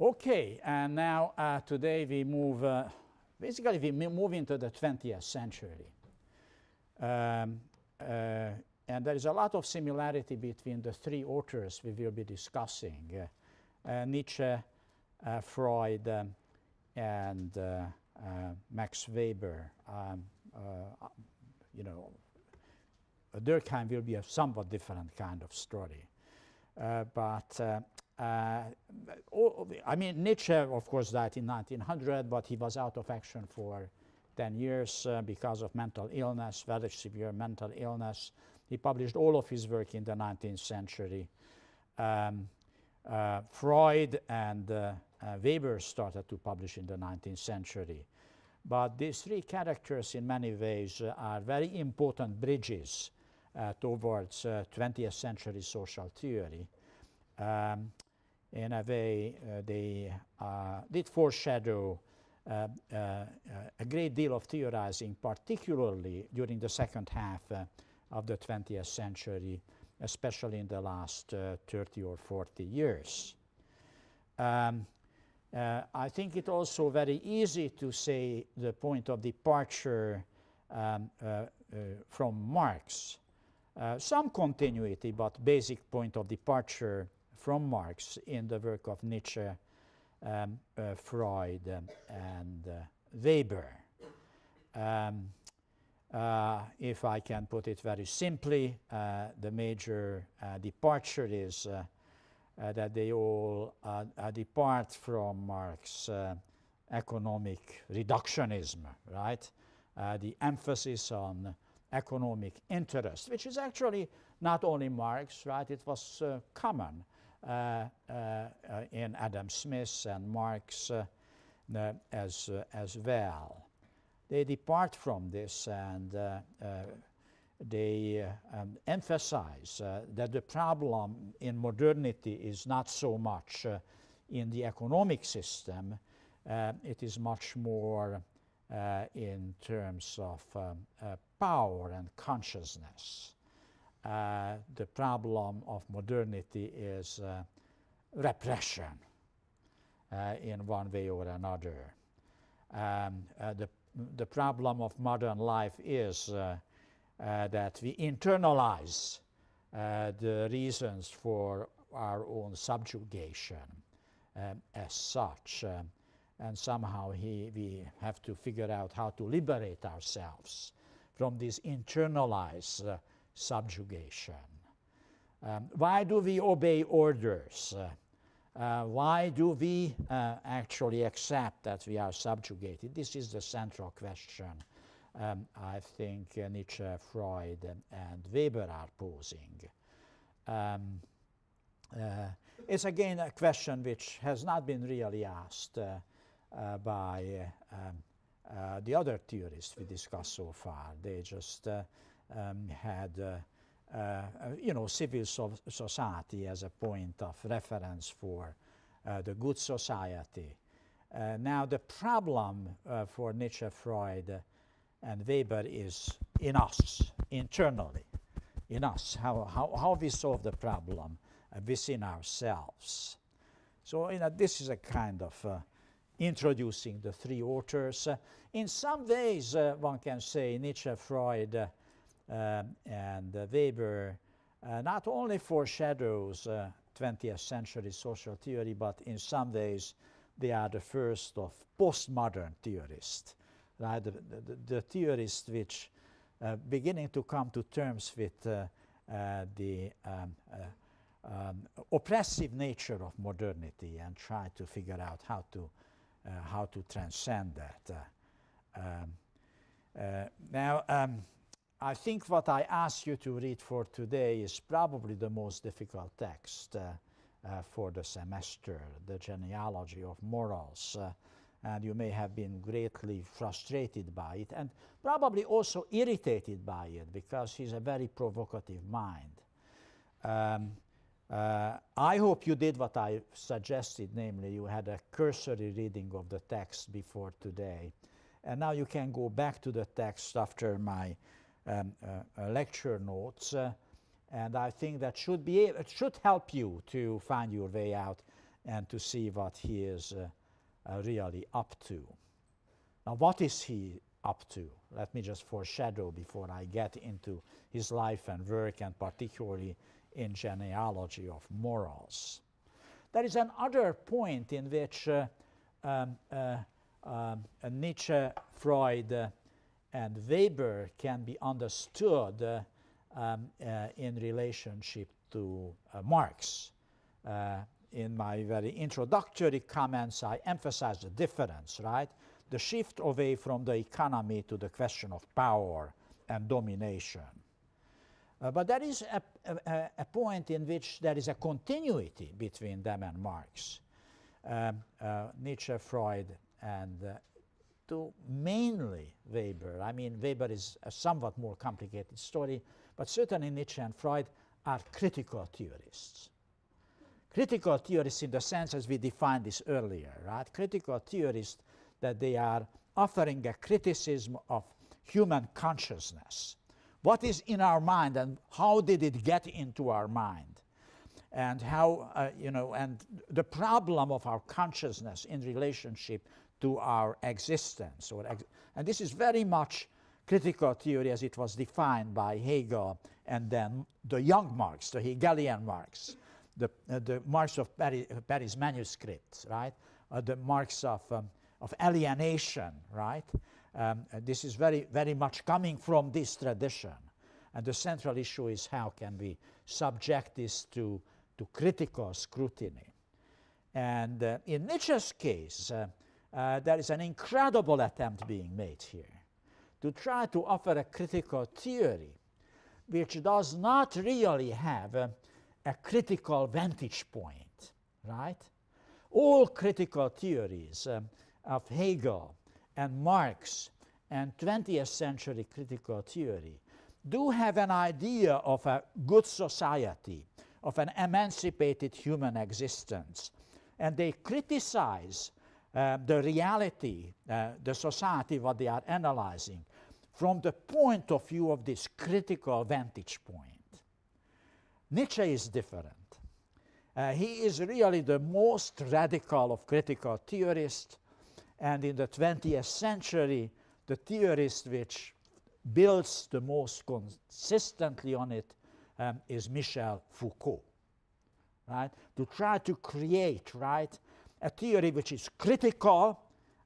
Okay, and now uh, today we move, uh, basically we move into the 20th century. Um, uh, and there is a lot of similarity between the three authors we will be discussing, uh, uh, Nietzsche, uh, Freud, um, and Max Weber. Um, you know, Durkheim will be a somewhat different kind of story. but uh, I mean, Nietzsche, of course, died in 1900, but he was out of action for 10 years uh, because of mental illness, very severe mental illness. He published all of his work in the 19th century. Um, uh, Freud and uh, uh, Weber started to publish in the 19th century. But these three characters, in many ways, uh, are very important bridges towards 20th century social theory. Um, in a way, uh, they uh, did foreshadow uh, a great deal of theorizing, particularly during the second half of the 20th century, especially in the last 30 or 40 years. Um, uh, I think it also very easy to say the point of departure um, uh, uh, from Marx. some continuity, but basic point of departure from Marx in the work of Nietzsche, um, uh, Freud, um, and uh, Weber. Um, uh, if I can put it very simply, uh, the major uh, departure is uh, that they all depart from Marx's economic reductionism, right? the emphasis on economic interest, which is actually not only Marx, right? It was common uh, uh, in Adam Smith and Marx uh, as, as well. They depart from this and they um, emphasize that the problem in modernity is not so much in the economic system, uh, it is much more uh, in terms of um, uh, power and consciousness. Uh, the problem of modernity is uh, repression uh, in one way or another. Um, the, the problem of modern life is that we internalize the reasons for our own subjugation um, as such. Um, and somehow he, we have to figure out how to liberate ourselves from this internalized uh, subjugation. Um, why do we obey orders? Uh, uh, why do we uh, actually accept that we are subjugated? This is the central question um, I think uh, Nietzsche, Freud, and, and, Weber are posing. Um, uh, it's again a question which has not been really asked uh, by um, the other theorists we discussed so far. They just um, had uh, uh, you know, civil so society as a point of reference for uh, the good society. now, the problem for Nietzsche, Freud, and Weber is in us, internally, in us, how, how, how we solve the problem within ourselves. So you know, this is a kind of uh, introducing the three authors. Uh, in some ways, uh, one can say Nietzsche, Freud, um, and uh, Weber uh, not only foreshadows 20th uh, century social theory, but in some ways they are the first of postmodern theorists, right? The, the, the theorists which uh, beginning to come to terms with uh, uh, the um, um, oppressive nature of modernity and try to figure out how to how to transcend that. Um, now, um, I think what I ask you to read for today is probably the most difficult text uh, uh, for the semester, the genealogy of morals. Uh, and you may have been greatly frustrated by it and probably also irritated by it because he's a very provocative mind. Um, uh, I hope you did what I suggested, namely, you had a cursory reading of the text before today. And now you can go back to the text after my um, uh, uh, lecture notes. Uh, and I think that should be it should help you to find your way out and to see what he is really up to. Now, what is he up to? Let me just foreshadow before I get into his life and work, and particularly in genealogy of morals. There is another point in which uh, um, uh, um, Nietzsche, Freud, uh, and Weber can be understood uh, um, uh, in relationship to uh, Marx. in my very introductory comments, I emphasize the difference, right? The shift away from the economy to the question of power and domination. Uh, but there is a, a, a, point in which there is a continuity between them and Marx. Um, uh, Nietzsche, Freud, and uh, to mainly Weber. I mean, Weber is a somewhat more complicated story, but certainly Nietzsche and Freud are critical theorists. Critical theorists in the sense as we defined this earlier, right? Critical theorists that they are offering a criticism of human consciousness what is in our mind and how did it get into our mind? And how, uh, you know, and the problem of our consciousness in relationship to our existence. Ex and this is very much critical theory as it was defined by Hegel and then the young Marx, the Hegelian Marx, the, uh, the Marx of Paris, Paris manuscripts, right? Uh, the Marx of, um, of alienation, right? Um, this is very, very much coming from this tradition. And the central issue is how can we subject this to, to critical scrutiny. And uh, in Nietzsche's case, uh, there is an incredible attempt being made here to try to offer a critical theory which does not really have a, a critical vantage point, right? All critical theories um, of Hegel and Marx and 20th century critical theory do have an idea of a good society, of an emancipated human existence. And they criticize uh, the reality, uh, the society, what they are analyzing, from the point of view of this critical vantage point. Nietzsche is different. Uh, he is really the most radical of critical theorists, and in the 20th century, the theorist which builds the most consistently on it um, is Michel Foucault. Right? To try to create, right, a theory which is critical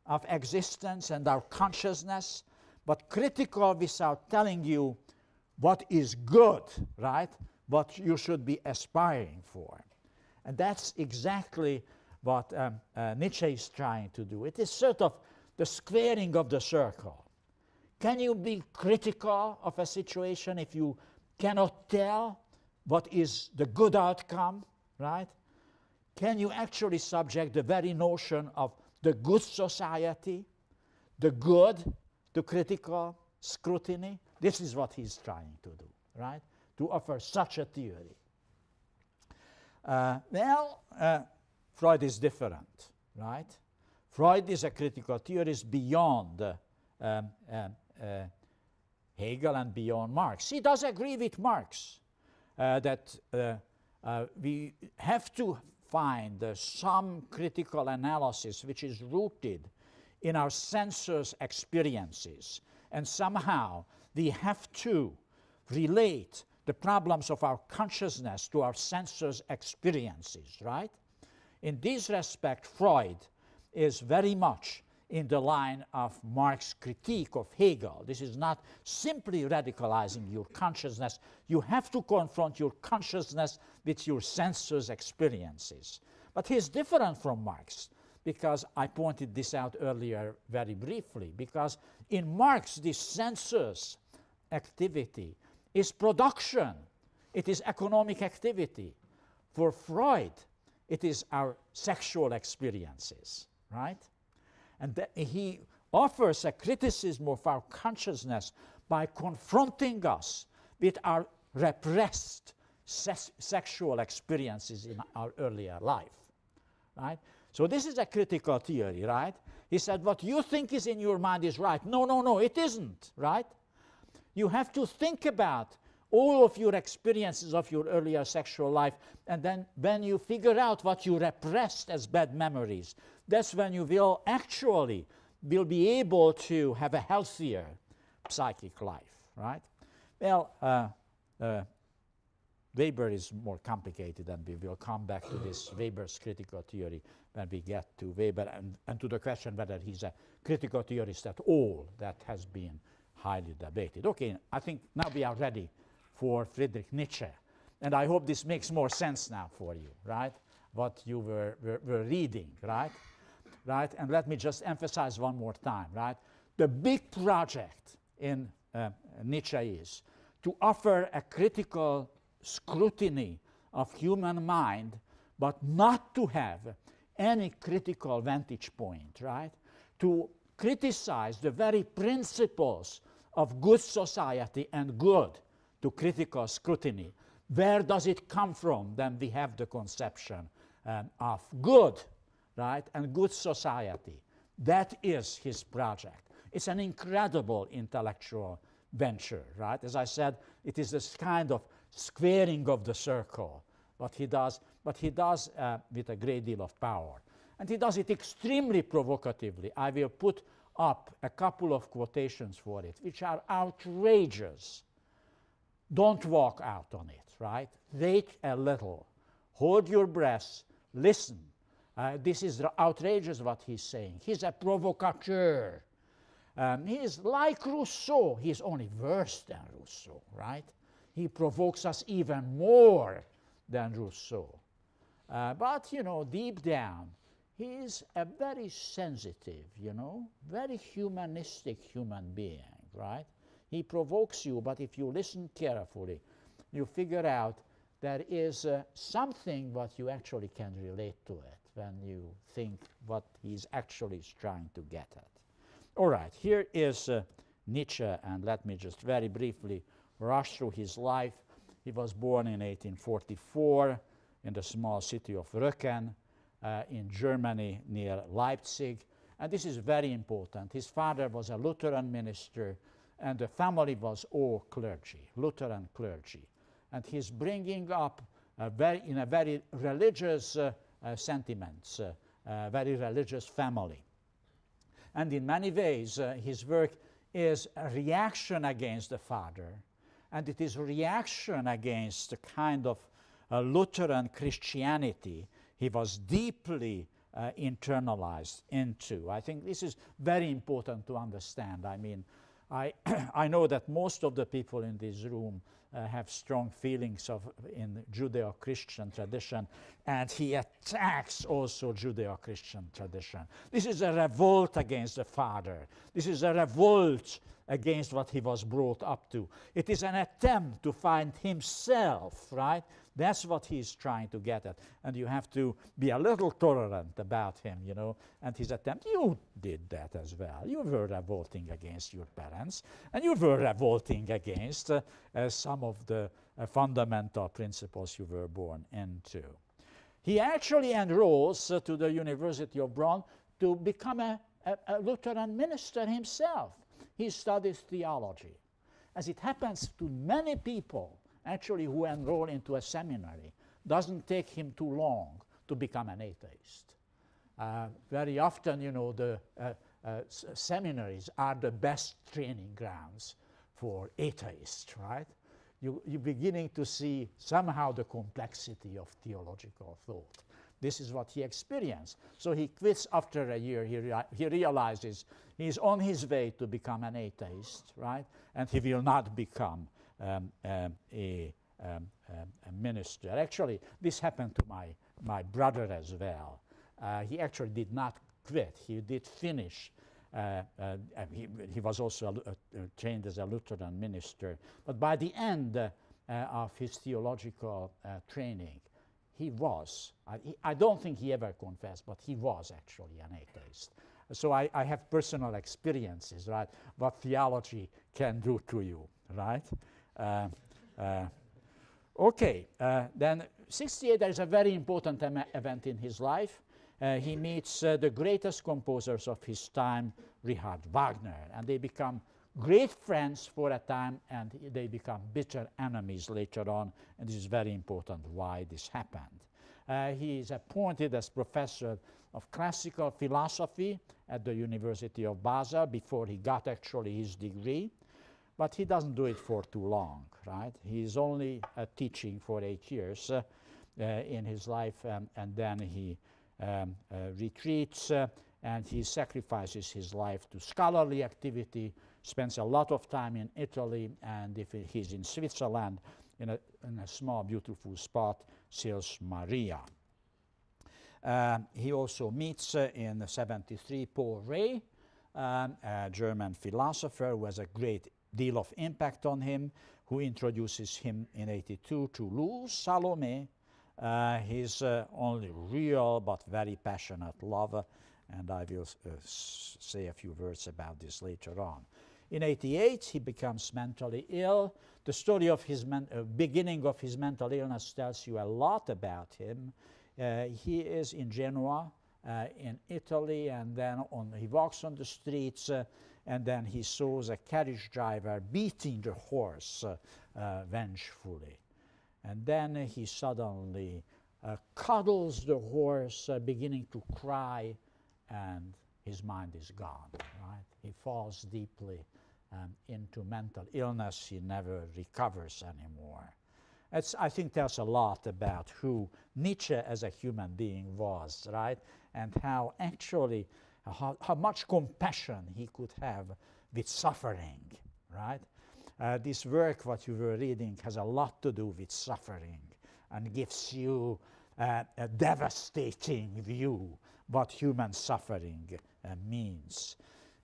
of existence and our consciousness, but critical without telling you what is good, right? What you should be aspiring for. And that's exactly what um, uh, Nietzsche is trying to do. It is sort of the squaring of the circle. Can you be critical of a situation if you cannot tell what is the good outcome, right? Can you actually subject the very notion of the good society, the good, to critical scrutiny? This is what he's trying to do, right? To offer such a theory. Uh, well, uh, Freud is different, right? Freud is a critical theorist beyond uh, um, um, uh, Hegel and beyond Marx. He does agree with Marx uh, that uh, uh, we have to find some critical analysis which is rooted in our senses' experiences. And somehow we have to relate the problems of our consciousness to our senses' experiences, right? In this respect, Freud is very much in the line of Marx's critique of Hegel. This is not simply radicalizing your consciousness. You have to confront your consciousness with your senses experiences. But he's different from Marx because I pointed this out earlier very briefly, because in Marx, this senses activity is production, it is economic activity. For Freud, it is our sexual experiences, right? And he offers a criticism of our consciousness by confronting us with our repressed se sexual experiences in our earlier life, right? So this is a critical theory, right? He said, what you think is in your mind is right. No, no, no, it isn't, right? You have to think about all of your experiences of your earlier sexual life, and then when you figure out what you repressed as bad memories, that's when you will actually will be able to have a healthier psychic life, right? Well, uh, uh, Weber is more complicated, and we will come back to this Weber's critical theory when we get to Weber and, and to the question whether he's a critical theorist at all. That has been highly debated. Okay, I think now we are ready for Friedrich Nietzsche. And I hope this makes more sense now for you, right? What you were, were, were reading, right? Right? And let me just emphasize one more time, right? The big project in uh, Nietzsche is to offer a critical scrutiny of human mind, but not to have any critical vantage point, right? To criticize the very principles of good society and good to critical scrutiny. Where does it come from? Then we have the conception um, of good, right, and good society. That is his project. It's an incredible intellectual venture, right? As I said, it is this kind of squaring of the circle, what he does, but he does uh, with a great deal of power. And he does it extremely provocatively. I will put up a couple of quotations for it, which are outrageous. Don't walk out on it, right? Wait a little. Hold your breath. Listen. Uh, this is outrageous what he's saying. He's a provocateur. Um, he is like Rousseau. He's only worse than Rousseau, right? he provokes us even more than Rousseau. Uh, but, you know, deep down, he is a very sensitive, you know, very humanistic human being, right? He provokes you, but if you listen carefully, you figure out there is uh, something what you actually can relate to it when you think what he's actually trying to get at. All right, here is uh, Nietzsche, and let me just very briefly rush through his life. He was born in 1844 in the small city of Röcken uh, in Germany near Leipzig. And this is very important. His father was a Lutheran minister, and the family was all clergy, Lutheran clergy. And he's bringing up a very, in a very religious uh, sentiments, uh, uh, very religious family. And in many ways, uh, his work is a reaction against the father and it is a reaction against the kind of uh, Lutheran Christianity he was deeply uh, internalized into. I think this is very important to understand. I mean, I, I know that most of the people in this room uh, have strong feelings of in Judeo-Christian tradition, and he attacks also Judeo-Christian tradition. This is a revolt against the father. This is a revolt against what he was brought up to. It is an attempt to find himself, right? That's what he's trying to get at. And you have to be a little tolerant about him, you know, and his attempt. You did that as well. You were revolting against your parents, and you were revolting against uh, uh, some of the uh, fundamental principles you were born into. He actually enrolls uh, to the University of Bonn to become a, a, a Lutheran minister himself he studies theology. As it happens to many people, actually, who enroll into a seminary, doesn't take him too long to become an atheist. Uh, very often, you know, the uh, uh, seminaries are the best training grounds for atheists, right? You, you're beginning to see somehow the complexity of theological thought. This is what he experienced. So he quits after a year. He, rea he realizes he's on his way to become an atheist, right? And he will not become um, um, a, um, um a, minister. Actually, this happened to my, my brother as well. Uh, he actually did not quit. He did finish uh, uh, he, he, was also a, a, trained as a Lutheran minister. But by the end uh, of his theological uh, training, he was. I, he, I, don't think he ever confessed, but he was actually an atheist. So I, I, have personal experiences, right? What theology can do to you, right? Uh, uh, okay, uh, then 68, there is a very important event in his life. He meets the greatest composers of his time, Richard Wagner, and they become great friends for a time and they become bitter enemies later on. And this is very important why this happened. Uh, he is appointed as professor of classical philosophy at the University of Basel before he got actually his degree. But he doesn't do it for too long, right? He's only uh, teaching for eight years uh, uh in his life, um, and then he um, uh, retreats uh, and he sacrifices his life to scholarly activity, spends a lot of time in Italy, and if he's in Switzerland, in a, in a small, beautiful spot, Sils Maria. Uh, he also meets in 73 Paul Rée, um, a German philosopher who has a great deal of impact on him, who introduces him in 82 to Lou Salome, uh, his uh, only real but very passionate lover, and I will uh, say a few words about this later on. In 88, he becomes mentally ill. The story of his uh, beginning of his mental illness tells you a lot about him. Uh, he is in Genoa, uh, in Italy, and then on, he walks on the streets, and then he sees a carriage driver beating the horse uh, vengefully. And then he suddenly cuddles the horse, beginning to cry, and his mind is gone, right? He falls deeply um, into mental illness. He never recovers anymore. It's, I think tells a lot about who Nietzsche as a human being was, right? And how actually, how, how much compassion he could have with suffering, right? Uh, this work, what you were reading, has a lot to do with suffering and gives you uh, a devastating view what human suffering uh, means.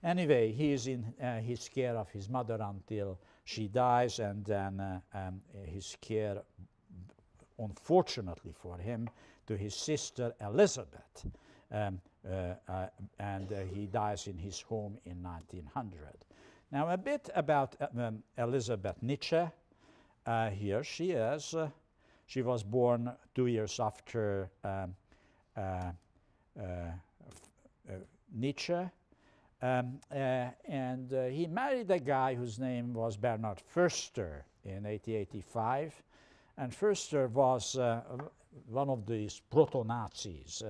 Anyway, he is in uh, his care of his mother until she dies, and then uh, um, his care, unfortunately for him, to his sister Elizabeth. Um, uh, uh, and uh, he dies in his home in 1900. Now, a bit about um, Elizabeth Nietzsche. here she is. she was born two years after um, uh, uh, Nietzsche. Um, uh, and he married a guy whose name was Bernard Förster in 1885. And Förster was one of these proto-Nazis.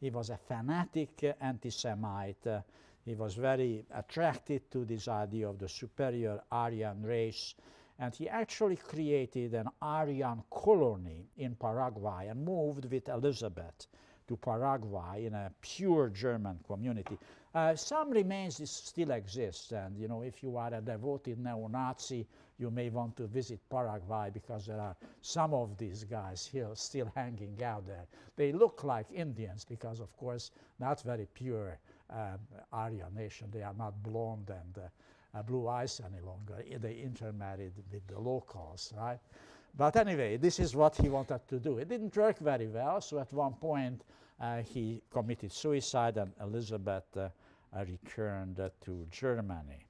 He was a fanatic anti-Semite. he was very attracted to this idea of the superior Aryan race and he actually created an Aryan colony in Paraguay and moved with Elizabeth to Paraguay in a pure German community. Uh, some remains still exist, and you know, if you are a devoted neo-Nazi, you may want to visit Paraguay because there are some of these guys here still hanging out there. They look like Indians because, of course, not very pure um, Aryan nation. They are not blonde and uh, blue eyes any longer. They intermarried with the locals, right? But anyway, this is what he wanted to do. It didn't work very well, so at one point uh, he committed suicide and Elizabeth uh, uh returned uh, to Germany.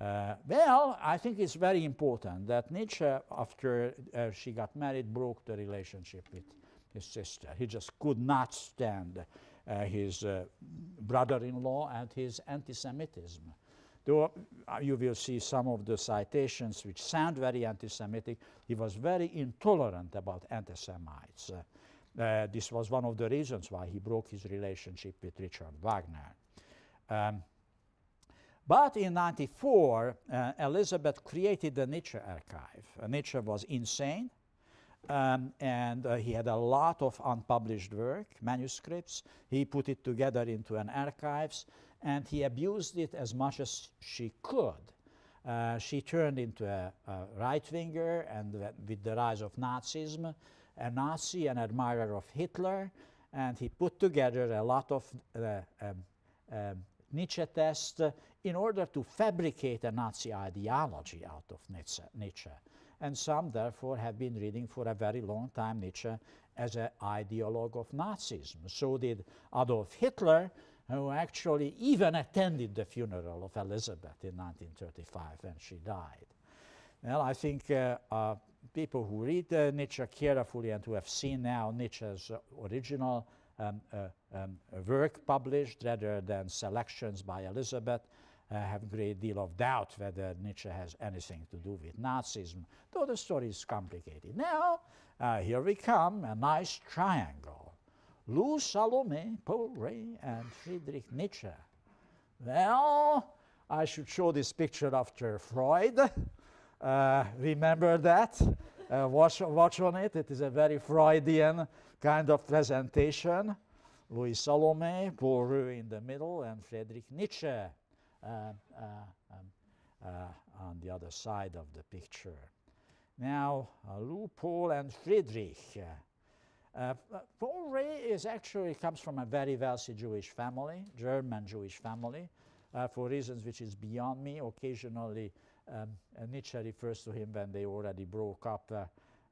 Uh, well, I think it's very important that Nietzsche, after she got married, broke the relationship with his sister. He just could not stand his brother-in-law and his anti-Semitism. Though uh, you will see some of the citations which sound very anti Semitic, he was very intolerant about anti Semites. Uh, uh, this was one of the reasons why he broke his relationship with Richard Wagner. Um, but in 94, uh, Elizabeth created the Nietzsche archive. Uh, Nietzsche was insane, um, and uh, he had a lot of unpublished work, manuscripts. He put it together into an archives, and he abused it as much as she could. Uh, she turned into a, a right winger, and with the rise of Nazism, a Nazi, an admirer of Hitler, and he put together a lot of um, um, Nietzsche tests uh, in order to fabricate a Nazi ideology out of Nietzsche. And some, therefore, have been reading for a very long time Nietzsche as an ideologue of Nazism. So did Adolf Hitler, who actually even attended the funeral of Elizabeth in 1935 when she died. Well, I think uh, uh, people who read uh, Nietzsche carefully and who have seen now Nietzsche's original um, um, work published rather than selections by Elizabeth uh, have a great deal of doubt whether Nietzsche has anything to do with Nazism, though the story is complicated. Now, uh, here we come, a nice triangle. Lou Salome, Paul Rée, and Friedrich Nietzsche. Well, I should show this picture after Freud. Uh, remember that? Uh, watch, watch on it. It is a very Freudian kind of presentation. Louis Salome, Paul Rée in the middle, and Friedrich Nietzsche uh, uh, um, uh, on the other side of the picture. Now, Lou, Paul, and Friedrich. Paul Rée is actually comes from a very wealthy Jewish family, German Jewish family. Uh, for reasons which is beyond me. Occasionally, um, Nietzsche refers to him when they already broke up uh,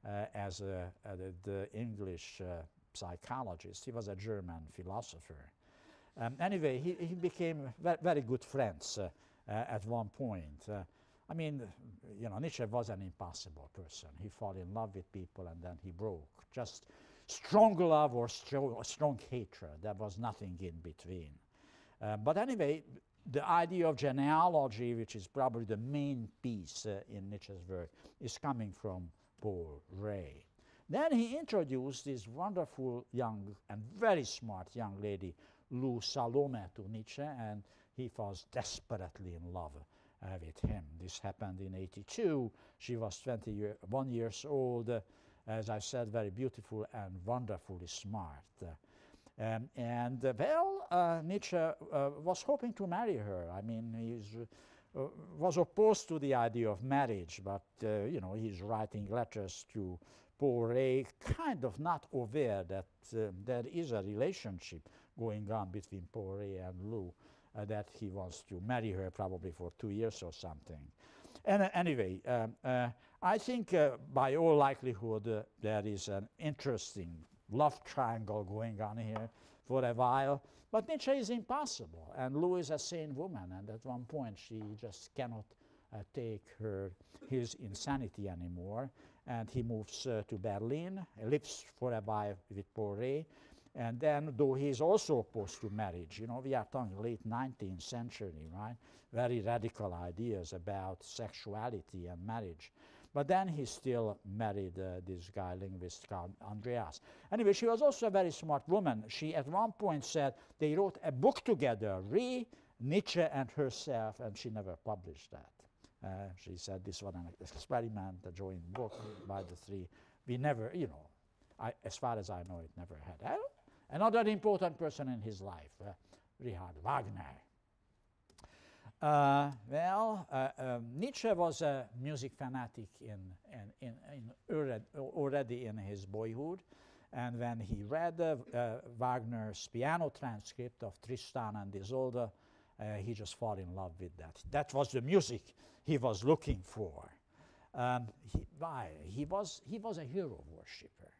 uh, as a, the, the, English psychologist. He was a German philosopher. Um, anyway, he, he became very, very good friends at one point. I mean, you know, Nietzsche was an impossible person. He fell in love with people and then he broke. Just strong love or strong, strong hatred. There was nothing in between. Uh, but anyway, the idea of genealogy, which is probably the main piece uh, in Nietzsche's work, is coming from Paul Rée. Then he introduced this wonderful young and very smart young lady, Lou Salome, to Nietzsche, and he falls desperately in love uh, with him. This happened in 82. She was 21 years old, uh, as I said, very beautiful and wonderfully smart. Um, and uh, well, uh, Nietzsche uh, was hoping to marry her. I mean, he was opposed to the idea of marriage, but you know, he's writing letters to Rée, kind of not aware that there is a relationship going on between Rée and Lou. Uh, that he wants to marry her probably for two years or something. And uh, anyway, um, uh, I think by all likelihood there is an interesting love triangle going on here for a while. But Nietzsche is impossible, and Lou is a sane woman, and at one point she just cannot uh, take her his insanity anymore, and he moves uh, to Berlin, lives for a while with Paul and then, though he is also opposed to marriage, you know, we are talking late 19th century, right? Very radical ideas about sexuality and marriage. But then he still married uh, this guy, linguist Andreas. Anyway, she was also a very smart woman. She at one point said they wrote a book together, Rée, Nietzsche, and herself, and she never published that. Uh, she said this was an experiment, a joint book by the three. We never, you know, I, as far as I know, it never had. Uh, another important person in his life, uh, Richard Wagner. Uh, well, uh, um, Nietzsche was a music fanatic in, in, in, in already in his boyhood. And when he read uh, Wagner's piano transcript of Tristan and Isolde, uh, he just fell in love with that. That was the music he was looking for. Um, he, why? He was, he was a hero worshiper.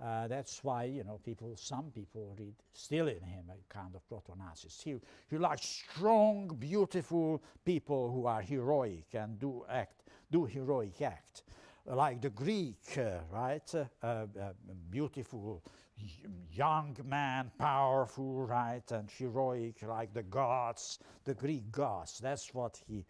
Uh, that's why, you know, people, some people read still in him a kind of proto-Nazist. He, he likes strong, beautiful people who are heroic and do act, do heroic act. Like the Greek, uh, right? Uh, uh beautiful young man, powerful, right? And heroic, like the gods, the Greek gods. That's what he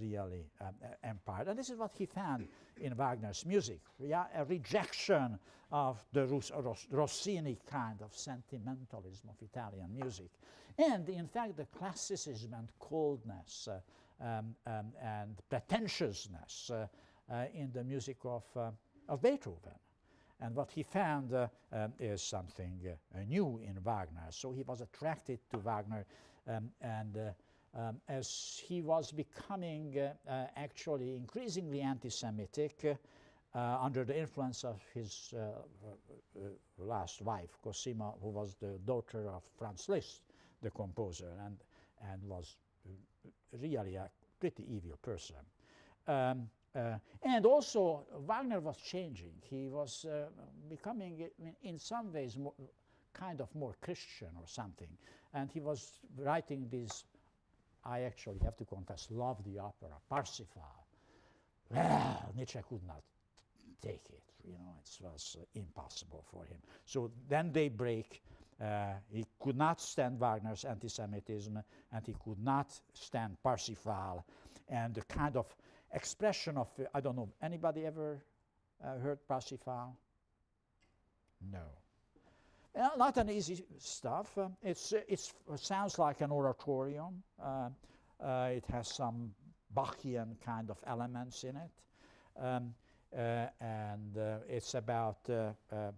really um, empired. And this is what he found in Wagner's music, yeah, a rejection of the Rus Ros Rossini kind of sentimentalism of Italian music. And in fact, the classicism and coldness uh, um, um, and pretentiousness uh, uh, in the music of, uh, of Beethoven. And what he found uh, um, is something uh, new in Wagner. So he was attracted to Wagner um, and um, as he was becoming uh, uh, actually increasingly anti-Semitic uh, under the influence of his last wife, Cosima, who was the daughter of Franz Liszt, the composer, and, and was really a pretty evil person. Um, uh, and also, Wagner was changing. He was uh, becoming, in some ways, kind of more Christian or something. And he was writing these I actually have to confess, love the opera, Parsifal. Well, Nietzsche could not take it, you know, it was uh, impossible for him. So then they break, Uh, he could not stand Wagner's anti-Semitism, and he could not stand Parsifal, and the kind of expression of uh, I don't know anybody ever uh, heard Parsifal? No. Not an easy stuff. Um, uh, it's it sounds like an oratorium. Um, uh, it has some Bachian kind of elements in it. Um, uh, and uh, it's about uh, uh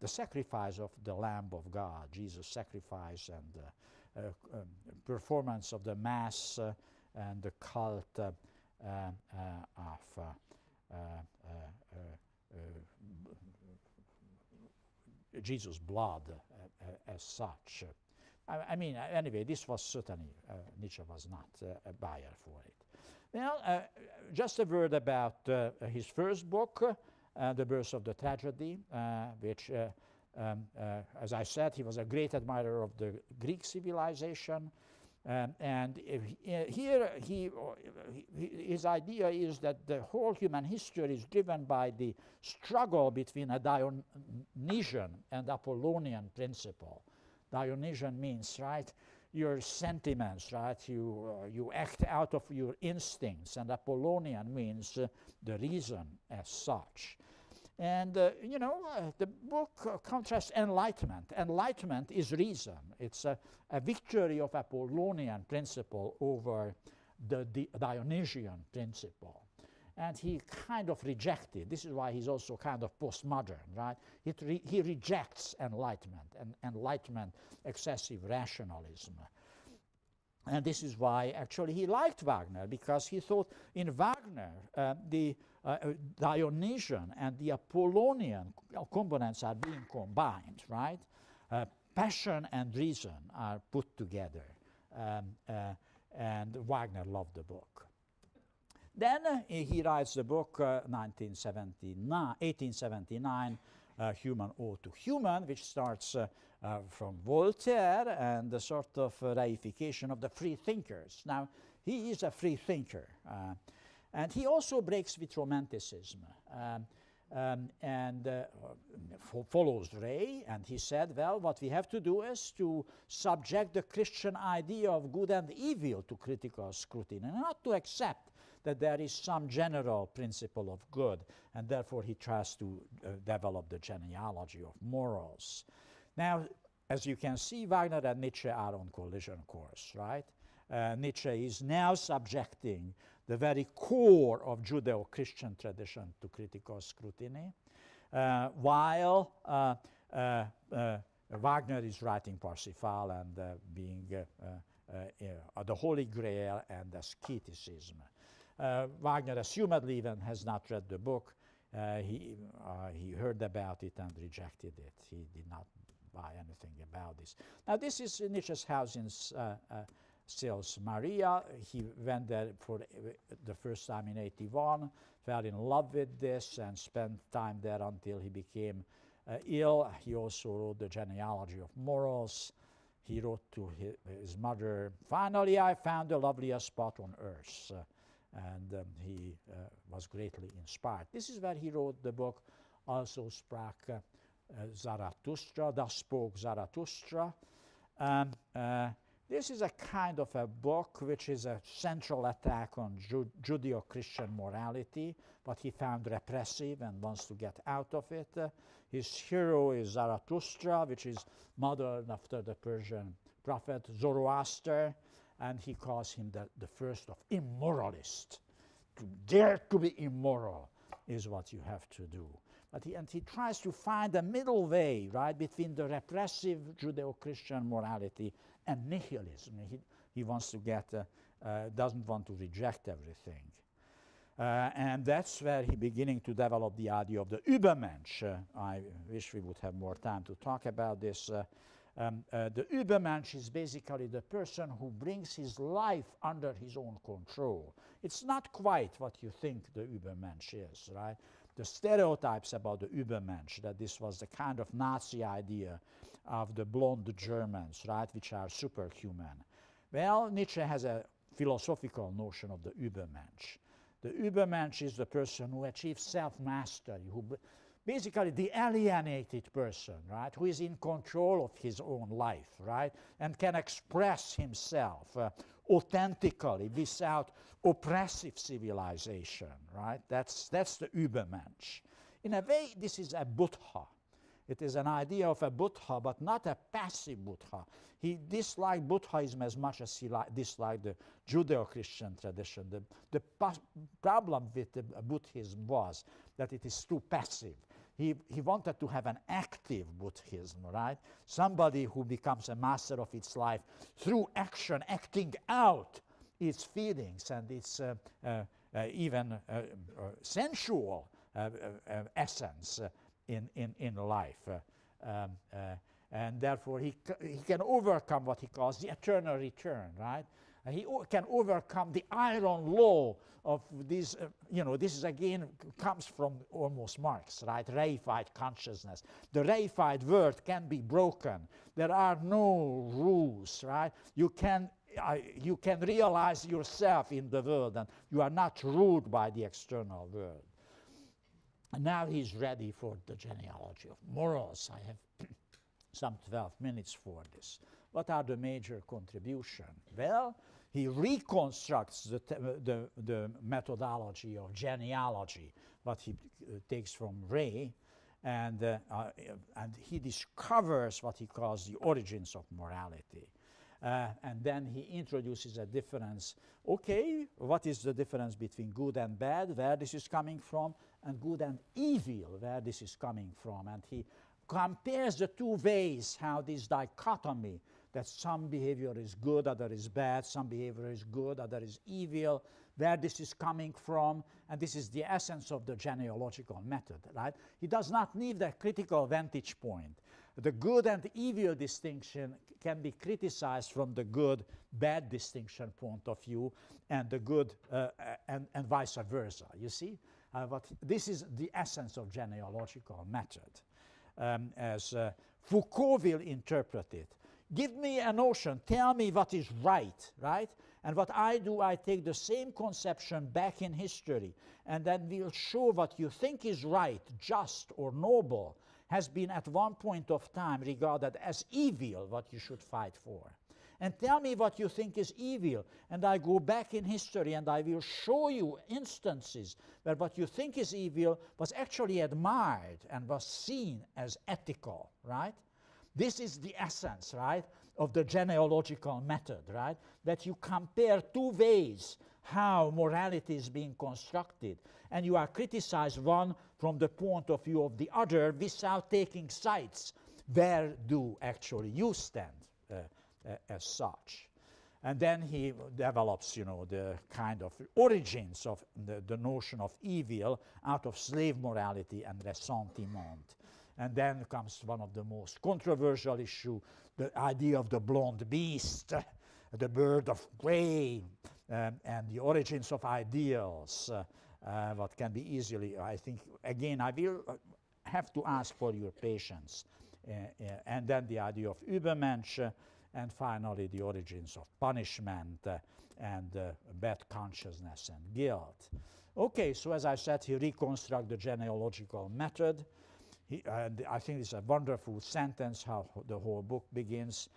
the sacrifice of the Lamb of God, Jesus' sacrifice and um, performance of the Mass and the cult of Jesus' blood as such. I, mean, anyway, this was certainly, Nietzsche was not a buyer for it. Well, uh, just a word about uh, his first book, uh, The Birth of the Tragedy, uh, which, uh, um, uh, as I said, he was a great admirer of the Greek civilization. Um, and here, he, his idea is that the whole human history is driven by the struggle between a Dionysian and Apollonian principle. Dionysian means, right? your sentiments, right? You, uh, you act out of your instincts, and Apollonian means uh, the reason as such. And, uh, you know, uh, the book uh, contrasts enlightenment. Enlightenment is reason. It's a, a victory of Apollonian principle over the, the Dionysian principle and he kind of rejected. This is why he's also kind of postmodern, right? He, re he rejects enlightenment and enlightenment excessive rationalism. And this is why actually he liked Wagner because he thought in Wagner uh, the uh, Dionysian and the Apollonian components are being combined, right? Uh, passion and reason are put together. Um, uh, and Wagner loved the book. Then uh, he writes the book uh, 1879, uh, Human, All Too Human, which starts uh, uh, from Voltaire and the sort of reification of the free thinkers. Now, he is a free thinker. and he also breaks with Romanticism. Um, um, and uh, follows Rée, and he said, well, what we have to do is to subject the Christian idea of good and evil to critical scrutiny, and not to accept that there is some general principle of good, and therefore he tries to uh, develop the genealogy of morals. Now, as you can see, Wagner and Nietzsche are on collision course, right? Uh, Nietzsche is now subjecting the very core of Judeo Christian tradition to critical scrutiny, uh, while uh, uh, uh Wagner is writing Parsifal and being the Holy Grail and asceticism. Wagner assumedly even has not read the book. Uh, he, uh, he heard about it and rejected it. He did not buy anything about this. Now, this is Nietzsche's house in uh, uh, Sils Maria. He went there for the first time in 81, fell in love with this, and spent time there until he became uh, ill. He also wrote The Genealogy of Morals. He wrote to his, mother, Finally, I found the loveliest spot on earth and um, he uh, was greatly inspired. This is where he wrote the book, Also Sprach uh, Zarathustra, Thus Spoke Zarathustra. Um, uh, this is a kind of a book which is a central attack on Ju Judeo-Christian morality, but he found repressive and wants to get out of it. Uh, his hero is Zarathustra, which is modeled after the Persian prophet Zoroaster, and he calls him the, the first of immoralists. To dare to be immoral is what you have to do. But he, and he tries to find a middle way, right, between the repressive Judeo-Christian morality and nihilism. He, he wants to get, uh, uh, doesn't want to reject everything. Uh, and that's where he's beginning to develop the idea of the Übermensch. Uh, I wish we would have more time to talk about this. Uh, um, uh, the Übermensch is basically the person who brings his life under his own control. It's not quite what you think the Übermensch is, right? The stereotypes about the Übermensch, that this was the kind of Nazi idea of the blonde Germans, right, which are superhuman. Well, Nietzsche has a philosophical notion of the Übermensch. The Übermensch is the person who achieves self-mastery, who basically the alienated person, right, who is in control of his own life, right, and can express himself uh, authentically without oppressive civilization, right? That's, that's the Übermensch. In a way, this is a Buddha. It is an idea of a Buddha, but not a passive Buddha. He disliked Buddhism as much as he disliked the Judeo-Christian tradition. The, the problem with the Buddhism was that it is too passive. He, he wanted to have an active Buddhism, right? Somebody who becomes a master of its life through action, acting out its feelings and its uh, uh, uh, even uh, uh, sensual uh, essence in, in, in life. Um, and therefore, he, he can overcome what he calls the eternal return, right? He can overcome the iron law of this, uh, you know, this is again comes from almost Marx, right? Reified consciousness. The reified world can be broken. There are no rules, right? You can, uh, you can realize yourself in the world and you are not ruled by the external world. And now he's ready for the genealogy of morals. I have some 12 minutes for this. What are the major contributions? Well, he reconstructs the, the, the, methodology of genealogy, what he uh, takes from Rée, and, uh, uh, and he discovers what he calls the origins of morality. Uh, and then he introduces a difference. Okay, what is the difference between good and bad, where this is coming from, and good and evil, where this is coming from? And he compares the two ways how this dichotomy that some behavior is good, other is bad, some behavior is good, other is evil, where this is coming from, and this is the essence of the genealogical method, right? He does not need a critical vantage point. The good and evil distinction can be criticized from the good bad distinction point of view, and the good uh, and, and vice versa. You see, uh, but this is the essence of genealogical method, um, as uh, Foucault will interpret it. Give me a notion, tell me what is right, right? And what I do, I take the same conception back in history, and then we'll show what you think is right, just, or noble, has been at one point of time regarded as evil, what you should fight for. And tell me what you think is evil, and I go back in history and I will show you instances where what you think is evil was actually admired and was seen as ethical, right? This is the essence, right, of the genealogical method, right? That you compare two ways how morality is being constructed, and you are criticized one from the point of view of the other without taking sides. Where do actually you stand uh, uh, as such? And then he develops, you know, the kind of origins of the, the notion of evil out of slave morality and ressentiment. And then comes one of the most controversial issue, the idea of the blonde beast, the bird of prey, um, and the origins of ideals, uh, uh, what can be easily, I think, again, I will uh, have to ask for your patience. Uh, uh, and then the idea of Übermensch, and finally the origins of punishment and bad consciousness and guilt. Okay, so as I said, he reconstructs the genealogical method. He, and I think it's a wonderful sentence how the whole book begins.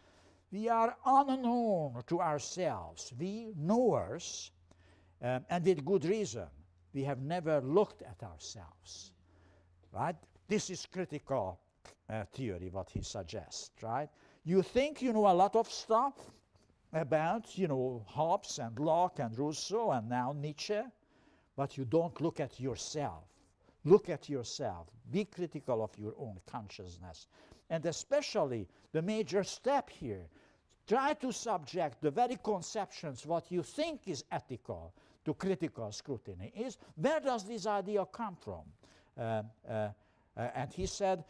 We are unknown to ourselves, we knowers, um, and with good reason. We have never looked at ourselves. Right? This is critical uh, theory, what he suggests, right? You think you know a lot of stuff about, you know, Hobbes and Locke and Rousseau and now Nietzsche, but you don't look at yourself. Look at yourself. Be critical of your own consciousness. And especially the major step here try to subject the very conceptions, what you think is ethical, to critical scrutiny. Is where does this idea come from? Uh, uh, uh, and he said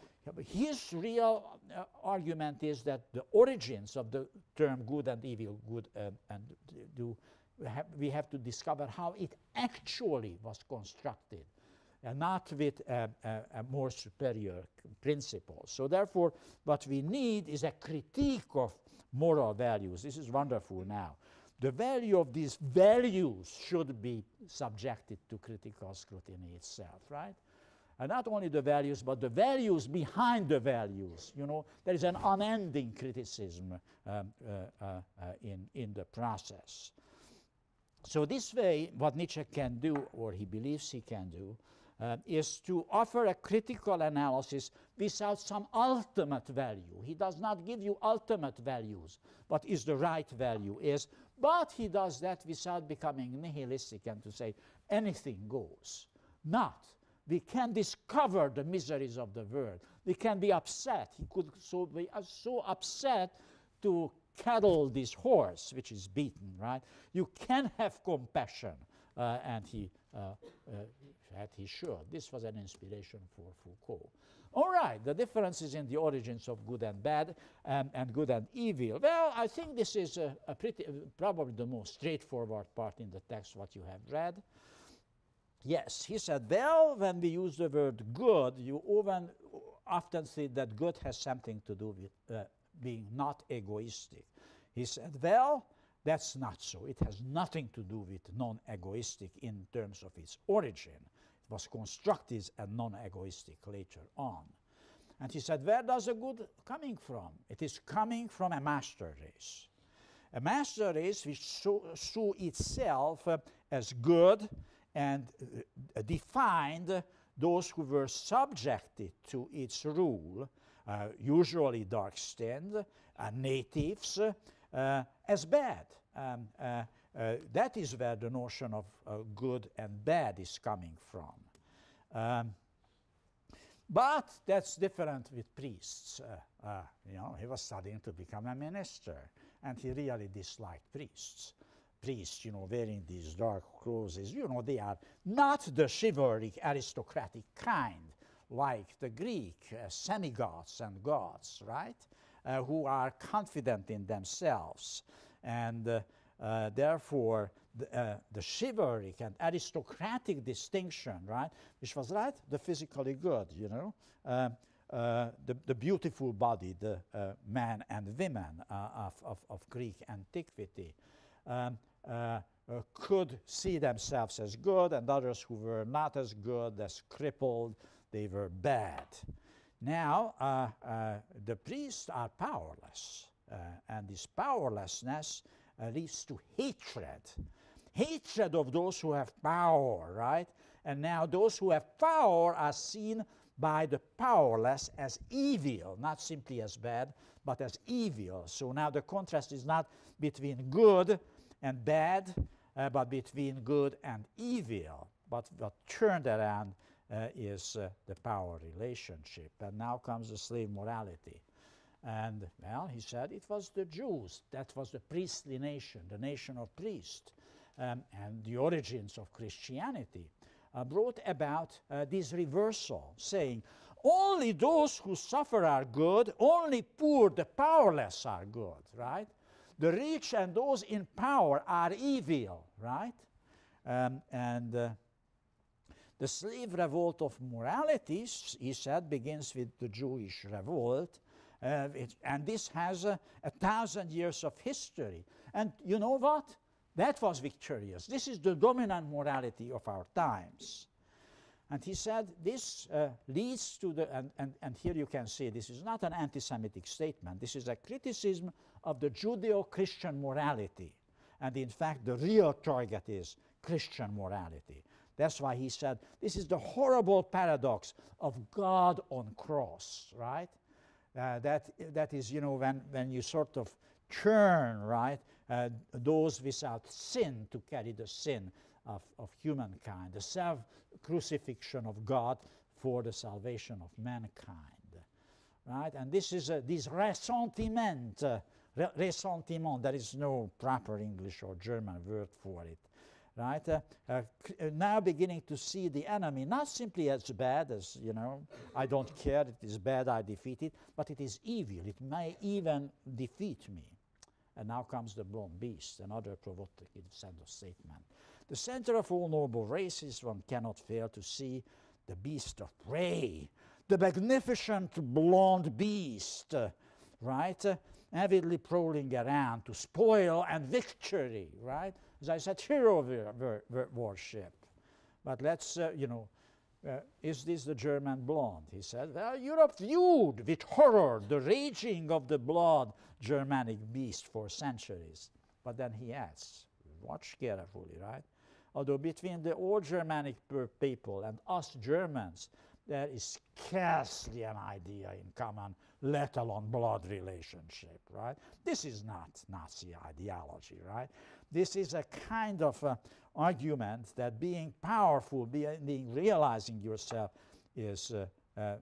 his real uh, argument is that the origins of the term good and evil, good uh, and do, we have to discover how it actually was constructed and not with a, a, a, more superior principle. So therefore, what we need is a critique of moral values. This is wonderful now. The value of these values should be subjected to critical scrutiny itself, right? and not only the values, but the values behind the values. You know, there is an unending criticism um, uh, uh, uh, in, in the process. So this way, what Nietzsche can do, or he believes he can do, uh, is to offer a critical analysis without some ultimate value. He does not give you ultimate values, what is the right value is, but he does that without becoming nihilistic and to say anything goes. Not. We can discover the miseries of the world. We can be upset. He could so be uh, so upset to cattle this horse which is beaten, right? You can have compassion, uh, and he that he should. This was an inspiration for Foucault. All right, the differences in the origins of good and bad um, and good and evil. Well, I think this is a, a pretty, uh, probably the most straightforward part in the text, what you have read. Yes, he said, well, when we use the word good, you often, often see that good has something to do with uh, being not egoistic. He said, well, that's not so. It has nothing to do with non egoistic in terms of its origin. It was constructive and non egoistic later on. And he said, Where does the good coming from? It is coming from a master race. A master race which saw, itself uh, as good and uh, defined those who were subjected to its rule, uh, usually dark skinned, uh, natives, as bad. Um, uh, uh, that is where the notion of good and bad is coming from. Um, but that's different with priests. Uh, uh, you know, he was studying to become a minister, and he really disliked priests. Priests, you know, wearing these dark clothes, you know, they are not the chivalric aristocratic kind, like the Greek uh, semi-gods and gods, right? Uh, who are confident in themselves. And uh, uh, therefore, the, uh, the chivalric and aristocratic distinction, right, which was right, the physically good, you know, uh, uh, the, the beautiful body, the uh, men and women of, of, of, Greek antiquity, um, could see themselves as good, and others who were not as good, as crippled, they were bad. Now, uh, uh, the priests are powerless, uh, and this powerlessness leads to hatred. Hatred of those who have power, right? And now those who have power are seen by the powerless as evil, not simply as bad, but as evil. So now the contrast is not between good and bad, uh, but between good and evil. But what turned around uh, is uh, the power relationship. And now comes the slave morality. And, well, he said it was the Jews, that was the priestly nation, the nation of priests, um, and the origins of Christianity uh, brought about uh, this reversal, saying, only those who suffer are good, only poor, the powerless are good, right? The rich and those in power are evil, right? Um, and uh, the slave revolt of moralities, he said, begins with the Jewish revolt. Uh, it, and this has a, a thousand years of history. And you know what? That was victorious. This is the dominant morality of our times. And he said this uh, leads to the, and, and, and here you can see this is not an anti Semitic statement, this is a criticism of the Judeo Christian morality. And in fact, the real target is Christian morality. That's why he said, this is the horrible paradox of God on cross, right? Uh, that, that is, you know, when, when you sort of churn, right, uh, those without sin to carry the sin of, of humankind, the self crucifixion of God for the salvation of mankind, right? And this is this ressentiment, uh, ressentiment, there is no proper English or German word for it right? Uh, uh, now beginning to see the enemy not simply as bad as, you know, I don't care, it is bad, I defeat it, but it is evil. It may even defeat me. And now comes the blonde beast, another provocative sort of statement. The center of all noble races, one cannot fail to see the beast of prey, the magnificent blonde beast, uh, right? Uh, avidly prowling around to spoil and victory, right? As I said, hero worship. But let's, uh, you know, uh, is this the German blonde? He said, Well, Europe viewed with horror the raging of the blood Germanic beast for centuries. But then he adds, watch carefully, right? Although between the old Germanic people and us Germans, there is scarcely an idea in common, let alone blood relationship, right? This is not Nazi ideology, right? This is a kind of uh, argument that being powerful, being realizing yourself is, uh, uh,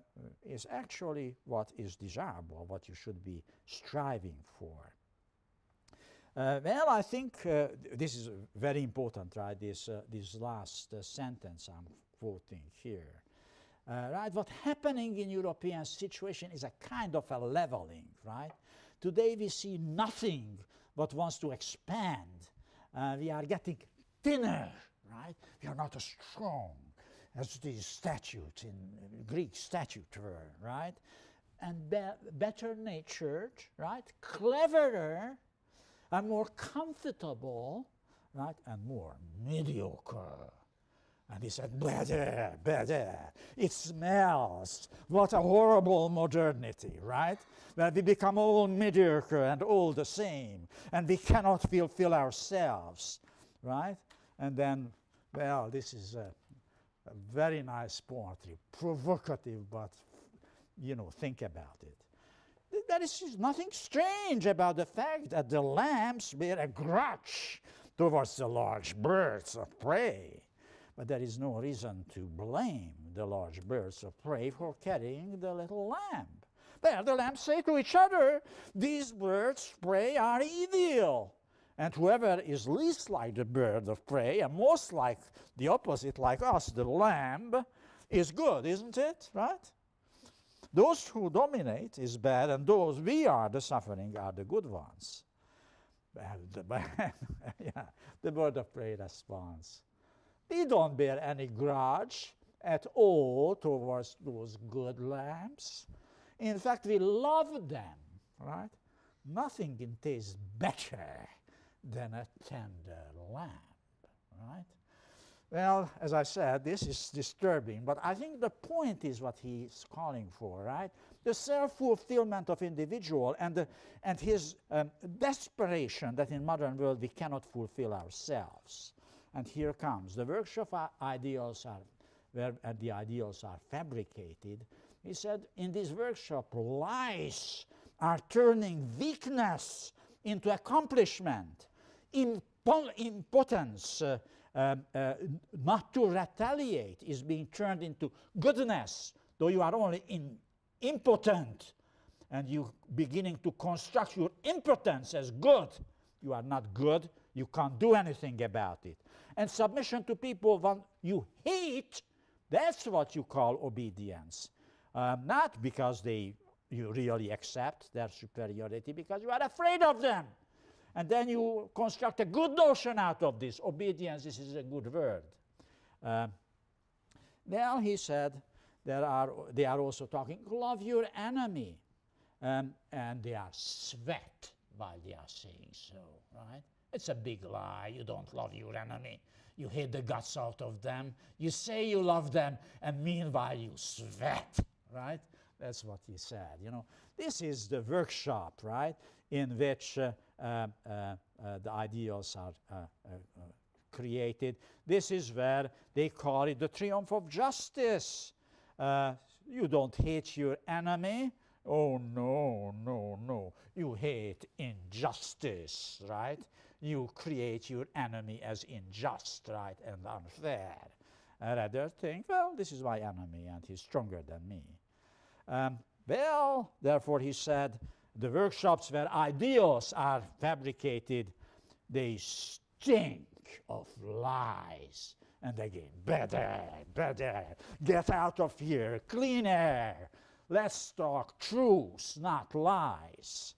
is actually what is desirable, what you should be striving for. Uh, well, I think uh, this is very important, right? This, uh, this last uh, sentence I'm quoting here. Uh, right, what's happening in European situation is a kind of a leveling, right? Today we see nothing but wants to expand. Uh, we are getting thinner, right? We are not as strong as these statutes in Greek statute were, right? And be better natured, right? Cleverer, and more comfortable, right? And more mediocre. And he said, better, better. It smells. What a horrible modernity, right? Where we become all mediocre and all the same, and we cannot fulfill ourselves, right? And then, well, this is a, a very nice poetry, provocative, but, you know, think about it. There is nothing strange about the fact that the lambs bear a grudge towards the large birds of prey. But there is no reason to blame the large birds of prey for carrying the little lamb. Well, the lambs say to each other, These birds of prey are evil. And whoever is least like the bird of prey and most like the opposite, like us, the lamb, is good, isn't it? Right? Those who dominate is bad, and those we are the suffering are the good ones. yeah, the bird of prey responds. We don't bear any grudge at all towards those good lambs. In fact, we love them, right? Nothing can taste better than a tender lamb, right? Well, as I said, this is disturbing, but I think the point is what he's calling for, right? The self-fulfillment of individual and, and his um, desperation that in modern world we cannot fulfill ourselves. And here comes the workshop ideals are where the ideals are fabricated. He said, in this workshop, lies are turning weakness into accomplishment, Impo impotence uh, uh, uh, not to retaliate is being turned into goodness, though you are only in impotent and you beginning to construct your impotence as good. You are not good, you can't do anything about it. And submission to people that you hate, that's what you call obedience. Um, not because they you really accept their superiority, because you are afraid of them. And then you construct a good notion out of this. Obedience this is a good word. Uh, well, he said, there are, they are also talking, love your enemy. Um, and they are sweat while they are saying so, right? It's a big lie. You don't love your enemy. You hate the guts out of them. You say you love them, and meanwhile you sweat, right? That's what he said. You know, this is the workshop, right, in which uh, uh, uh, uh the ideals are uh, uh, created. This is where they call it the triumph of justice. you don't hate your enemy. Oh, no, no, no. You hate injustice, right? You create your enemy as unjust, right, and unfair. Rather think, well, this is my enemy and he's stronger than me. Um, well, therefore, he said, the workshops where ideals are fabricated, they stink of lies. And again, better, better, get out of here, clean air. Let's talk truths, not lies.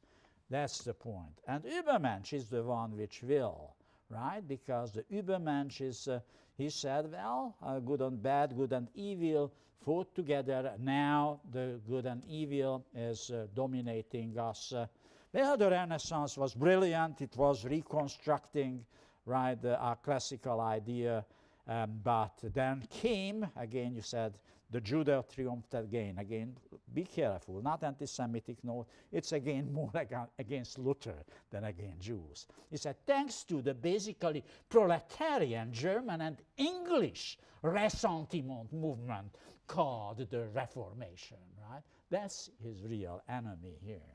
That's the point. And Übermensch is the one which will, right? Because the Übermensch is, uh, he said, well, uh, good and bad, good and evil fought together. Now the good and evil is uh, dominating us. Uh, well, the Renaissance was brilliant. It was reconstructing, right, our classical idea. Um, but then came, again, you said, the Judah triumphed again. Again, be careful, not anti Semitic, no, it's again more against Luther than against Jews. He said, thanks to the basically proletarian German and English ressentiment movement called the Reformation, right? That's his real enemy here.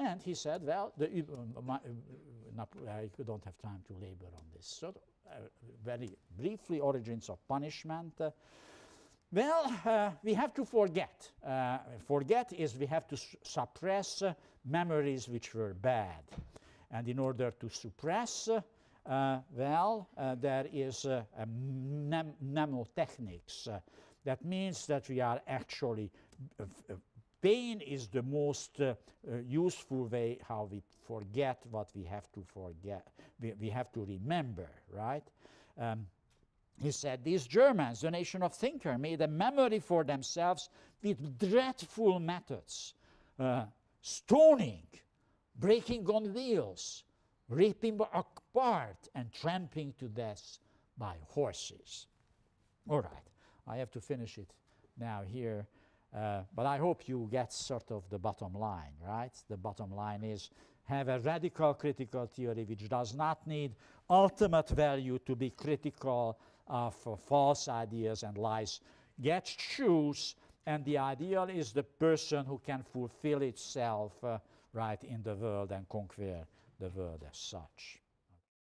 And he said, well, the, uh, my, uh, I don't have time to labor on this. So, uh, very briefly, origins of punishment. Uh, well, uh, we have to forget. Uh, forget is we have to suppress memories which were bad. And in order to suppress, well, there is a mnem mnemotechnics. that means that we are actually pain is the most uh, uh, useful way how we forget what we have to forget, we, we have to remember, right? Um, he said, These Germans, the nation of thinker, made a memory for themselves with dreadful methods uh, stoning, breaking on wheels, ripping apart, and trampling to death by horses. All right, I have to finish it now here. Uh, but I hope you get sort of the bottom line, right? The bottom line is have a radical critical theory which does not need ultimate value to be critical of uh, false ideas and lies. Get choose, and the ideal is the person who can fulfill itself uh, right in the world and conquer the world as such.